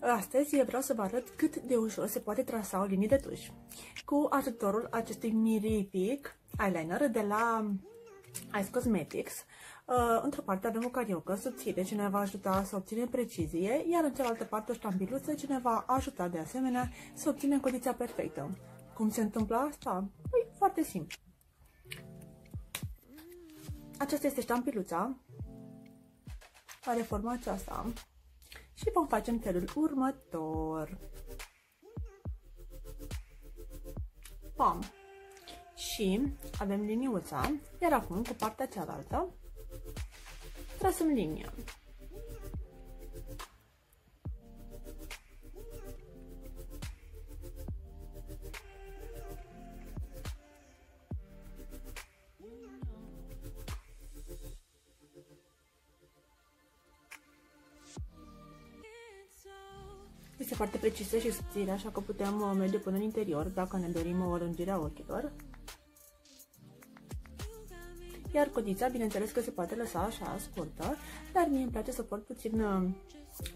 Astăzi vreau să vă arăt cât de ușor se poate trasa o linie de tuș cu ajutorul acestui Mirific eyeliner de la Ice Cosmetics. Uh, într-o parte avem o cariocă subțire ce ne va ajuta să obținem precizie, iar în cealaltă parte o ștampiluță ce ne va ajuta de asemenea să obținem condiția perfectă. Cum se întâmplă asta? Păi, foarte simplu. Aceasta este ștampiluța. Are forma aceasta. Și vom face în felul următor. Pam. Și avem liniuța, iar acum cu partea cealaltă trasăm linia. Este foarte precisă și subțire, așa că putem uh, merge până în interior dacă ne dorim o lungire a ochilor. Iar codița, bineînțeles că se poate lăsa așa scurtă, dar mie îmi place să port puțin uh,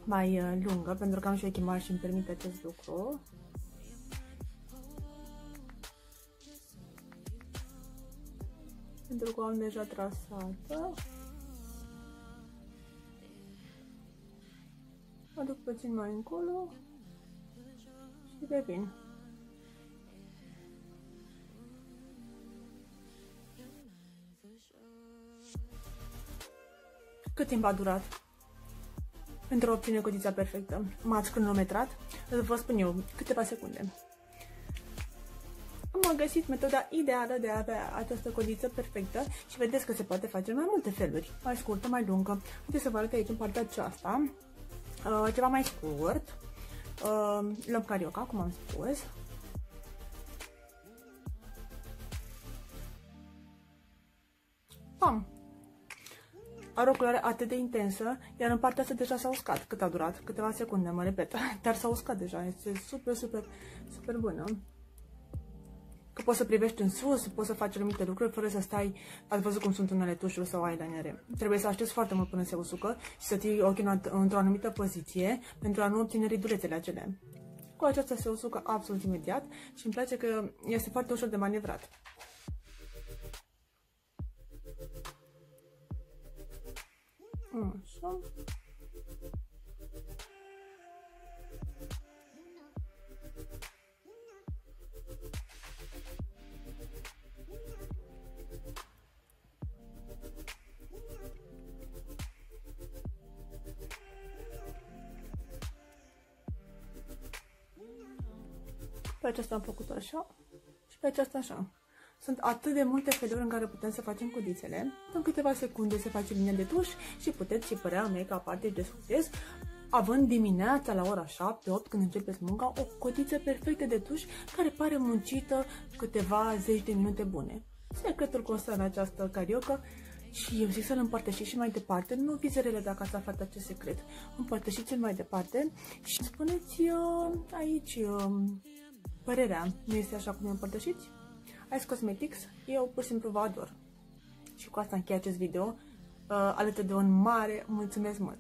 mai uh, lungă, pentru că am și ochii mari și îmi permite acest lucru. Pentru că am deja trasată. Mă duc puțin mai încolo și revin. Cât timp a durat? Pentru a obține condiția perfectă. M-ați cronometrat? Vă spun eu, câteva secunde. Am găsit metoda ideală de a avea această condiție perfectă și vedeți că se poate face în mai multe feluri. Mai scurtă, mai lungă. Haideți să vă arăt aici în partea aceasta. Uh, ceva mai scurt. Uh, luăm carioca, cum am spus. Pam! Are o culoare atât de intensă, iar în partea asta deja s-a uscat. Cât a durat? Câteva secunde, mă repet. Dar s-a uscat deja. Este super, super, super bună. Că poți să privești în sus, poți să faci anumite lucruri fără să stai, ați văzut cum sunt unele tușuri sau eyelinere. Trebuie să aștepți foarte mult până se usucă și să ții ochii într-o anumită poziție pentru a nu obține ridulețele acele. Cu aceasta se usucă absolut imediat și îmi place că este foarte ușor de manevrat. Așa. Pe aceasta am făcut așa și pe aceasta așa. Sunt atât de multe feluri în care putem să facem codițele. În câteva secunde se face linia de tuș și puteți și părea make-up artist de succes, având dimineața la ora 7-8 când începeți munca o codiță perfectă de tuș care pare muncită câteva zeci de minute bune. Secretul constă în această cariocă și eu zic să-l împărtășiți și mai departe, nu vizerele dacă ați aflat acest secret. Împărtășiți-l mai departe și spuneți uh, aici uh, părerea. Nu este așa cum împărtășiți? Ice Cosmetics, eu pur și simplu vă ador. Și cu asta închei acest video, uh, alături de un mare mulțumesc mult!